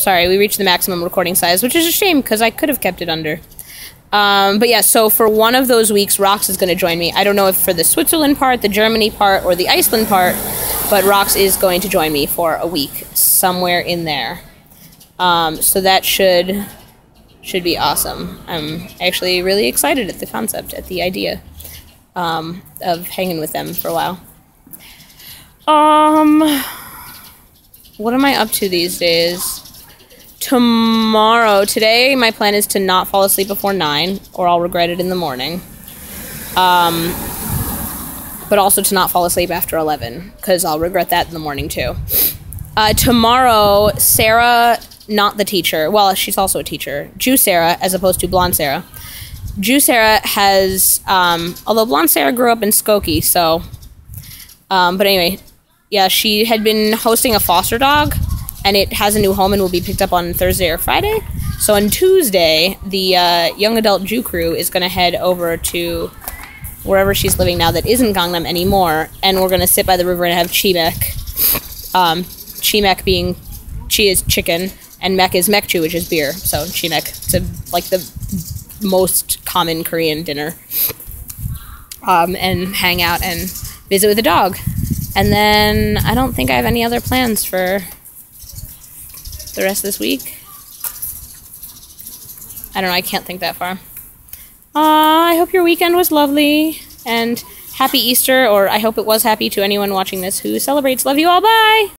sorry, we reached the maximum recording size, which is a shame because I could have kept it under. Um, but yeah, so for one of those weeks, Rox is going to join me. I don't know if for the Switzerland part, the Germany part, or the Iceland part, but Rox is going to join me for a week somewhere in there. Um, so that should should be awesome. I'm actually really excited at the concept, at the idea um, of hanging with them for a while. Um, what am I up to these days? Tomorrow, today, my plan is to not fall asleep before 9, or I'll regret it in the morning. Um, but also to not fall asleep after 11, because I'll regret that in the morning too. Uh, tomorrow, Sarah, not the teacher, well, she's also a teacher, Jew Sarah, as opposed to Blonde Sarah. Jew Sarah has, um, although Blonde Sarah grew up in Skokie, so. Um, but anyway, yeah, she had been hosting a foster dog and it has a new home and will be picked up on Thursday or Friday. So on Tuesday, the uh, young adult Jew crew is going to head over to wherever she's living now that isn't Gangnam anymore, and we're going to sit by the river and have chimek. Um, chimek being chi is chicken, and mek is mekchu, which is beer. So chimek, it's a, like the most common Korean dinner. Um, and hang out and visit with the dog. And then I don't think I have any other plans for the rest of this week. I don't know, I can't think that far. I hope your weekend was lovely and happy Easter, or I hope it was happy to anyone watching this who celebrates. Love you all, bye!